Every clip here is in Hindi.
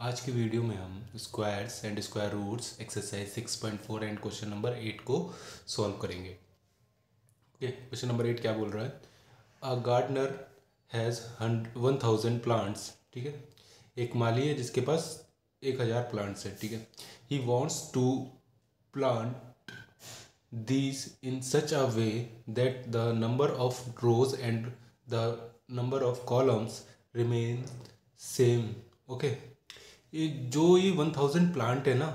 आज की वीडियो में हम squares and square roots exercise six point four and question number eight को सॉल्व करेंगे। ओके क्वेश्चन नंबर एट क्या बोल रहा है? A gardener has one thousand plants ठीक है? एक माली है जिसके पास एक हज़ार प्लांट्स है, ठीक है? He wants to plant these in such a way that the number of rows and the number of columns remain same, okay? ये जो ये वन थाउज़ेंड प्लांट है ना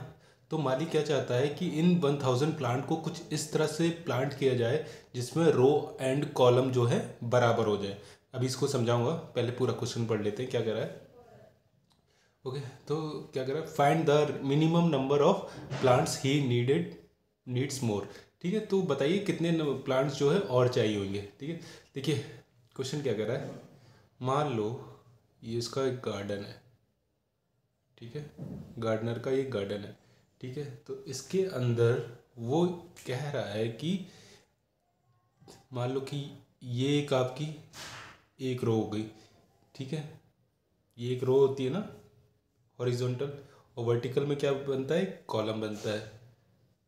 तो माली क्या चाहता है कि इन वन थाउज़ेंड प्लांट को कुछ इस तरह से प्लांट किया जाए, जिसमें रो एंड कॉलम जो है बराबर हो जाए। अभी इसको समझाऊँगा, पहले पूरा क्वेश्चन पढ़ लेते हैं, क्या कह रहा है। ओके तो क्या कह रहा है? Find the minimum number of plants he needed needs more ठीक है तो बताइए कितने प्लांट्स जो है और चाहिए होंगे। ठीक है, देखिए क्वेश्चन क्या कह रहा है? मान लो, ये इसका एक गार्डन है। ठीक है? गार्डनर का एक गार्डन है, ठीक है? तो इसके अंदर वो कह रहा है कि मान लो कि ये एक आपकी एक रो हो गई, ठीक है? ये एक रो होती है ना हॉरिजॉन्टल और वर्टिकल में क्या बनता है? कॉलम बनता है।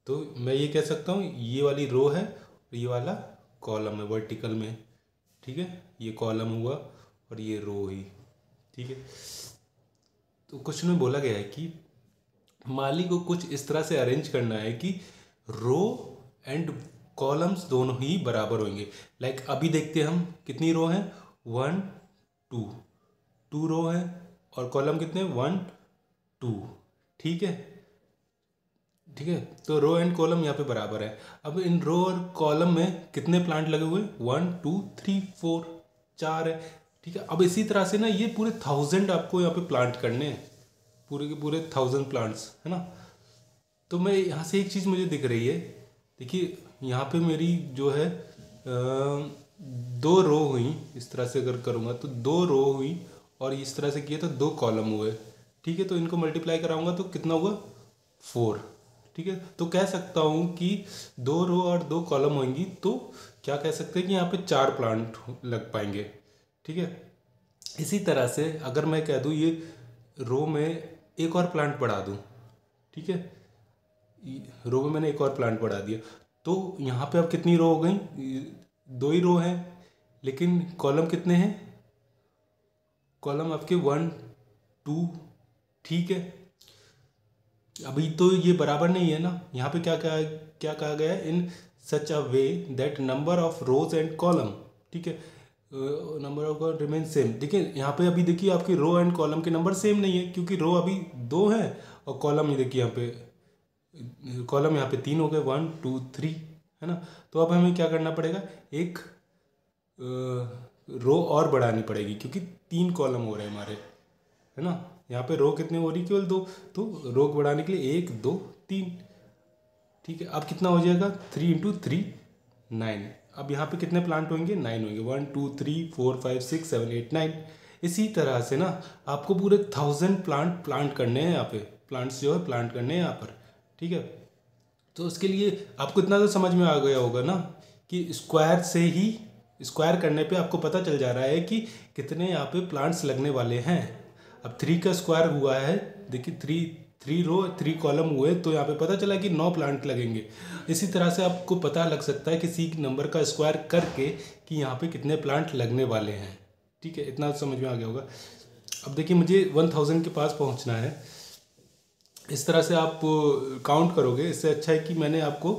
तो मैं ये कह सकता हूँ, ये वाली रो है, ये वाला कॉलम है वर्टिकल में, ठीक है? ये कॉलम हुआ और ये रो हुई, ठीक है? तो क्वेश्चन में बोला गया है कि माली को कुछ इस तरह से अरेंज करना है कि रो एंड कॉलम्स दोनों ही बराबर होंगे। लाइक like, अभी देखते हैं हम कितनी रो हैं। वन टू टू रो हैं और कॉलम कितने वन टू ठीक है? ठीक है? तो रो एंड कॉलम यहाँ पे बराबर है। अब इन रो और कॉलम में कितने प्लांट लगे हुए वन टू थ्री फोर चार है। ठीक है? अब इसी तरह से ना ये पूरे थाउज़ेंड आपको यहाँ पे प्लांट करने हैं। पूरे के पूरे थाउज़ेंड प्लांट्स है ना? तो मैं यहाँ से एक चीज़ मुझे दिख रही है। देखिए, यहाँ पे मेरी जो है दो रो हुई, इस तरह से अगर करूँगा तो दो रो हुई और इस तरह से किया तो दो कॉलम हुए। ठीक है तो इनको मल्टीप्लाई कराऊँगा तो कितना हुआ? फोर ठीक है तो कह सकता हूँ कि दो रो और दो कॉलम होंगी तो क्या कह सकते हैं कि यहाँ पे चार प्लांट लग पाएँगे। ठीक है? इसी तरह से अगर मैं कह दूँ ये रो में एक और प्लांट बढ़ा दूँ, ठीक है? रो में मैंने एक और प्लांट बढ़ा दिया। तो यहाँ पे अब कितनी रो हो गई? दो ही रो हैं, लेकिन कॉलम कितने हैं? कॉलम आपके वन टू ठीक है? अभी तो ये बराबर नहीं है ना? यहाँ पे क्या कहा क्या कहा गया है? In such a way that number of rows and column ठीक है? Number of column remain same देखिए, यहाँ पे अभी देखिए आपकी रो एंड कॉलम के नंबर सेम नहीं है, क्योंकि रो अभी दो है और कॉलम ये देखिए यहाँ पे कॉलम यहाँ पे तीन हो गए वन टू थ्री है ना? तो अब हमें क्या करना पड़ेगा? एक रो और बढ़ानी पड़ेगी, क्योंकि तीन कॉलम हो रहे हैं हमारे, है ना? यहाँ पे रो कितनी हो रही? केवल दो। तो रो बढ़ाने के लिए एक, दो, तीन, ठीक है? अब कितना हो जाएगा? थ्री इंटू थ्री नाइन अब यहाँ पे कितने प्लांट होंगे? नाइन होंगे। One two three four five six seven eight nine इसी तरह से ना आपको पूरे थाउज़ेंड प्लांट प्लांट करने हैं यहाँ पे। प्लांट्स जो है प्लांट करने हैं यहाँ पर। ठीक है? तो उसके लिए आपको इतना तो समझ में आ गया होगा ना कि स्क्वायर से ही स्क्वायर करने पे आपको पता चल जा रहा है कि कितने यहाँ पे प्लांट्स लगने वाले हैं। अब थ्री का स्क्वायर हुआ है। देखिए three three row three column हुए तो यहाँ पे पता चला कि नौ प्लांट लगेंगे। इसी तरह से आपको पता लग सकता है किसी नंबर का स्क्वायर करके कि यहाँ पे कितने प्लांट लगने वाले हैं। ठीक है, इतना समझ में आ गया होगा। अब देखिए, मुझे वन थाउज़ेंड के पास पहुँचना है। इस तरह से आप काउंट करोगे। इससे अच्छा है कि मैंने आपको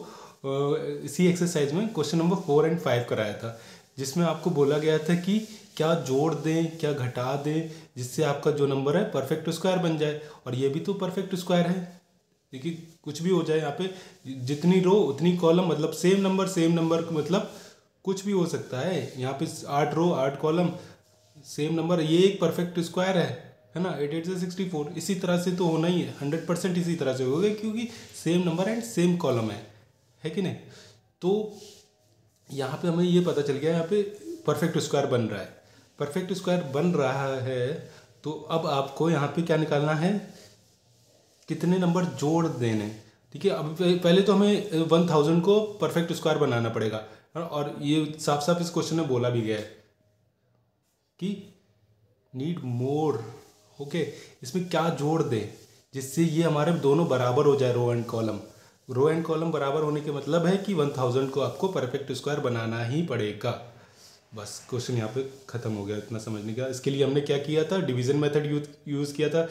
इसी एक्सरसाइज में question number four and five कराया था, जिसमें आपको बोला गया था कि क्या जोड़ दें, क्या घटा दें, जिससे आपका जो नंबर है परफेक्ट स्क्वायर बन जाए। और ये भी तो परफेक्ट स्क्वायर है। देखिए, कुछ भी हो जाए यहाँ पे, जितनी रो उतनी कॉलम मतलब सेम नंबर सेम नंबर मतलब कुछ भी हो सकता है। यहाँ पे आठ रो आठ कॉलम सेम नंबर ये एक परफेक्ट स्क्वायर है है ना? एट एट से सिक्सटी फोर इसी तरह से तो होना ही है। हंड्रेड परसेंट इसी तरह से होगा, क्योंकि same number and same column है। है कि नहीं? तो यहाँ पे हमें ये पता चल गया, यहाँ पे परफेक्ट स्क्वायर बन रहा है। परफेक्ट स्क्वायर बन रहा है तो अब आपको यहाँ पे क्या निकालना है? कितने नंबर जोड़ देने? ठीक है, अब पहले तो हमें वन थाउज़ेंड को परफेक्ट स्क्वायर बनाना पड़ेगा। और ये साफ़ साफ़ इस क्वेश्चन में बोला भी गया है कि नीड मोर ओके इसमें क्या जोड़ दें? जिससे ये हमारे दोनों बराबर हो जाए row and column row and column बराबर होने के मतलब है कि वन थाउज़ेंड को आपको परफेक्ट स्क्वायर बनाना ही पड़ेगा। बस क्वेश्चन यहाँ पे ख़त्म हो गया, इतना समझने का। इसके लिए हमने क्या किया था? डिवीज़न मेथड यूज़ किया था।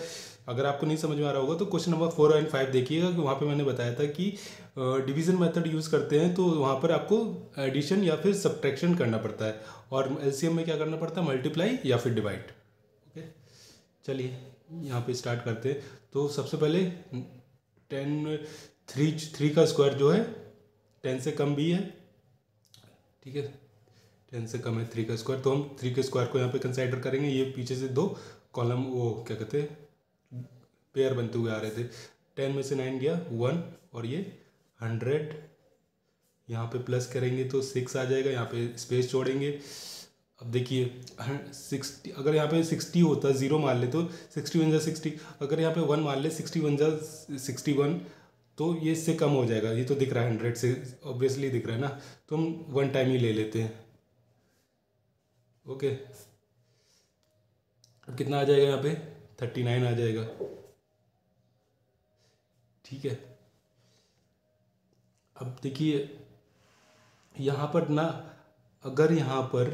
अगर आपको नहीं समझ में आ रहा होगा तो question number four and five देखिएगा, कि वहाँ पे मैंने बताया था कि डिवीज़न मेथड यूज़ करते हैं तो वहाँ पर आपको एडिशन या फिर सब्ट्रैक्शन करना पड़ता है। और एलसीएम में क्या करना पड़ता है? मल्टीप्लाई या फिर डिवाइड ओके चलिए, यहाँ पे स्टार्ट करते हैं। तो सबसे पहले टेन थ्री थ्री का स्क्वायर जो है टेन से कम भी है। ठीक है? टेन से कम है थ्री का स्क्वायर तो हम थ्री के स्क्वायर को यहाँ पे कंसाइडर करेंगे। ये पीछे से दो कॉलम वो क्या कहते हैं पेयर बनते हुए आ रहे थे। टेन में से नाइन गया वन और ये हंड्रेड यहाँ पे प्लस करेंगे तो सिक्स आ जाएगा, यहाँ पे स्पेस छोड़ेंगे अब देखिए सिक्सटी अगर यहाँ पे सिक्सटी होता ज़ीरो मान ले तो सिक्सटी वन जा सिक्सटी अगर यहाँ पे वन मान ले सिक्सटी वन जा सिक्सटी वन तो ये इससे कम हो जाएगा। ये तो दिख रहा है हंड्रेड से ऑब्वियसली दिख रहा है ना। तो हम वन टाइम ही ले लेते हैं। ओके। अब कितना आ जाएगा यहाँ पे? थर्टी नाइन आ जाएगा। ठीक है। अब देखिए यहाँ पर ना अगर यहाँ पर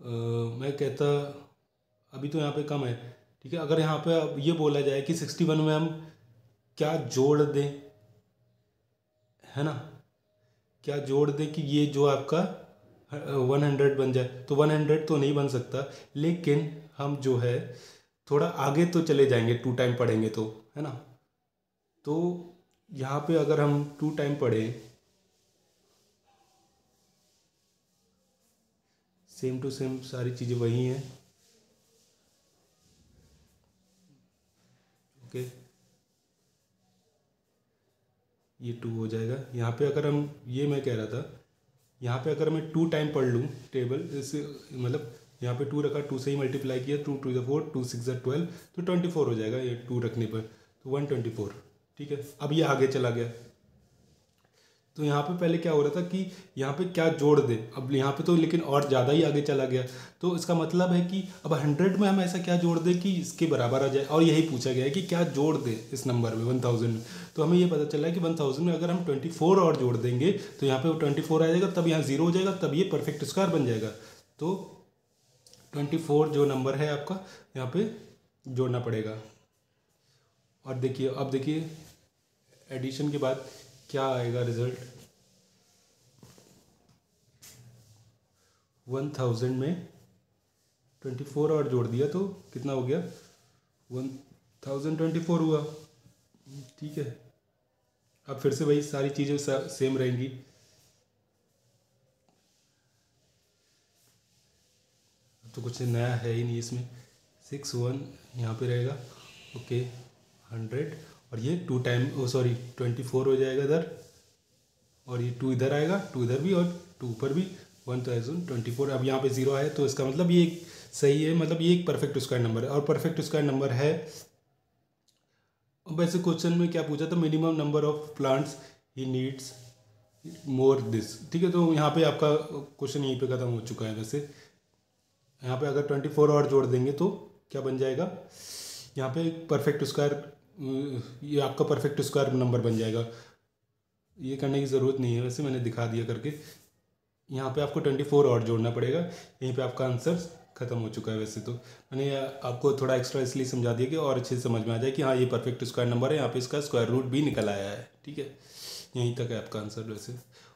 आ, मैं कहता अभी तो यहाँ पे कम है ठीक है? अगर यहाँ पे अब ये बोला जाए कि सिक्सटी वन में हम क्या जोड़ दें है ना? क्या जोड़ दें कि ये जो आपका वन हंड्रेड बन जाए तो वन हंड्रेड तो नहीं बन सकता। लेकिन हम जो है, थोड़ा आगे तो चले जाएँगे टू टाइम पढ़ेंगे तो है ना? तो यहाँ पे अगर हम टू टाइम पढ़ें सेम टू सेम सारी चीज़ें वही हैं। ओके ये टू हो जाएगा। यहाँ पे अगर हम, ये मैं कह रहा था यहाँ पे अगर मैं टू टाइम पढ़ लूँ टेबल इस मतलब यहाँ पे टू रखा टू से ही मल्टीप्लाई किया two two the four two six twelve तो ट्वेंटी फोर हो जाएगा ये टू रखने पर तो वन ट्वेंटी फोर ठीक है? अब ये आगे चला गया। तो यहाँ पे पहले क्या हो रहा था कि यहाँ पे क्या जोड़ दे? अब यहाँ पे तो लेकिन और ज़्यादा ही आगे चला गया। तो इसका मतलब है कि अब हंड्रेड में हम ऐसा क्या जोड़ दें कि इसके बराबर आ जाए? और यही पूछा गया है कि क्या जोड़ दे इस नंबर में वन थाउज़ेंड में? तो हमें ये पता चला है कि वन थाउज़ेंड में अगर हम ट्वेंटी फोर और जोड़ देंगे तो यहाँ पे वो ट्वेंटी फोर आ जाएगा, तब यहाँ ज़ीरो हो जाएगा, तब ये परफेक्ट स्क्वायर बन जाएगा। तो ट्वेंटी फोर जो नंबर है आपका, यहाँ पे जोड़ना पड़ेगा। और देखिए, अब देखिए एडिशन के बाद क्या आएगा रिज़ल्ट वन थाउज़ेंड में ट्वेंटी फोर और जोड़ दिया तो कितना हो गया? वन थाउज़ेंड ट्वेंटी फोर हुआ। ठीक है। अब फिर से वही सारी चीज़ें सा, सेम रहेंगी। तो कुछ नया है ही नहीं इसमें। सिक्स वन यहाँ पे रहेगा। ओके हंड्रेड और ये two time sorry twenty four हो जाएगा इधर, और ये टू इधर आएगा टू इधर भी और टू ऊपर भी वन थाउज़ेंड ट्वेंटी फोर अब यहाँ पे ज़ीरो आए तो इसका मतलब ये एक सही है मतलब ये एक परफेक्ट स्क्वायर नंबर है, और परफेक्ट स्क्वायर नंबर है वैसे क्वेश्चन में क्या पूछा था minimum number of plants he needs more this ठीक है तो यहाँ पे आपका क्वेश्चन यहीं पे ख़त्म हो चुका है वैसे, यहाँ पे अगर ट्वेंटी फोर और जोड़ देंगे तो क्या बन जाएगा, यहाँ पे परफेक्ट स्क्वायर ये आपका परफेक्ट स्क्वायर नंबर बन जाएगा। ये करने की ज़रूरत नहीं है, वैसे मैंने दिखा दिया करके। यहाँ पे आपको ट्वेंटी फोर और जोड़ना पड़ेगा। यहीं पे आपका आंसर खत्म हो चुका है वैसे तो। मैंने आपको थोड़ा एक्स्ट्रा इसलिए समझा दिया कि और अच्छे से समझ में आ जाए कि हाँ ये परफेक्ट स्क्वायर नंबर है। यहाँ पे इसका स्क्वायर रूट भी निकल आया है, ठीक है? यहीं तक है आपका आंसर वैसे।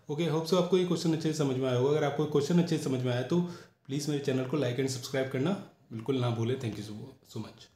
ओके होप सो आपको ये क्वेश्चन अच्छे से समझ में आया होगा। अगर आपको क्वेश्चन अच्छे से समझ में आया तो प्लीज़ मेरे चैनल को लाइक एंड सब्सक्राइब करना। बिल्कुल ना भूलें। Thank you so much